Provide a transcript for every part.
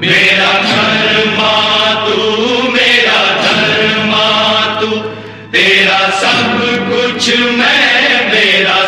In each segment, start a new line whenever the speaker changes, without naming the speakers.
मेरा धर्म माँ तू मेरा धर्म माँ तू तेरा सब कुछ मैं मेरा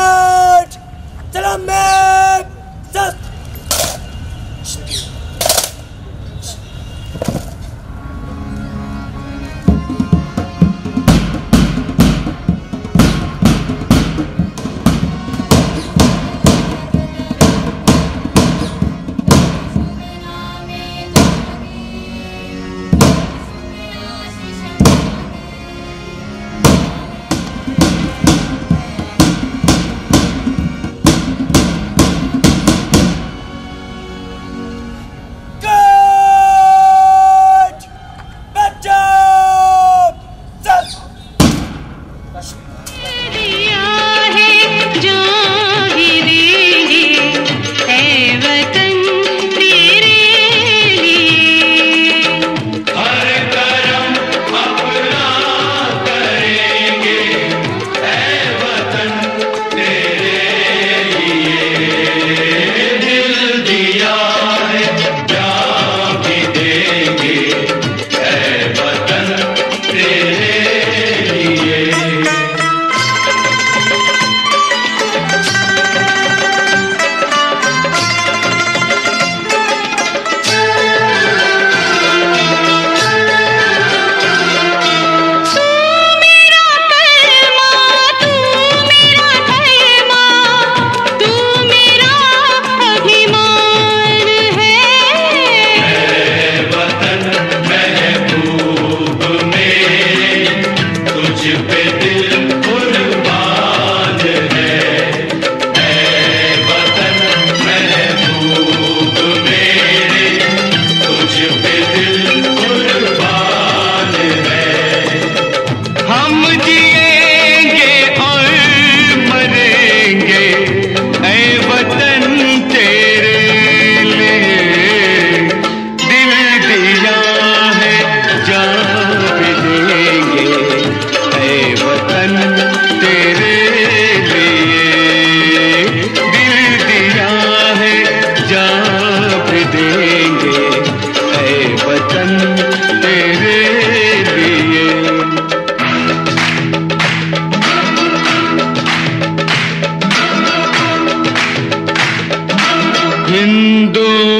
march!
To the
march!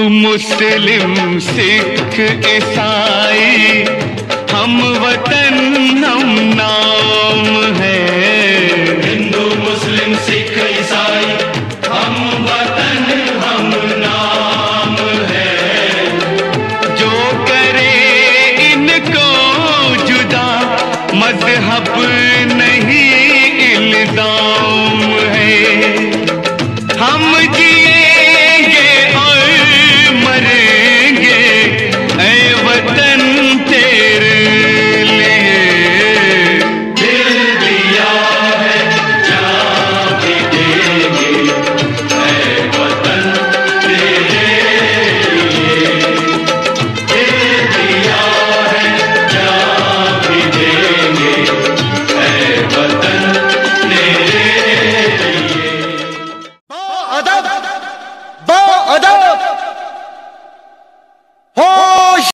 मुस्लिम सिख ईसाई हम वतन हम नाम है। हिंदू मुस्लिम सिख ईसाई हम वतन हम नाम है। जो करे इनको जुदा मज़हब नहीं इल्ज़ाम है। हम जी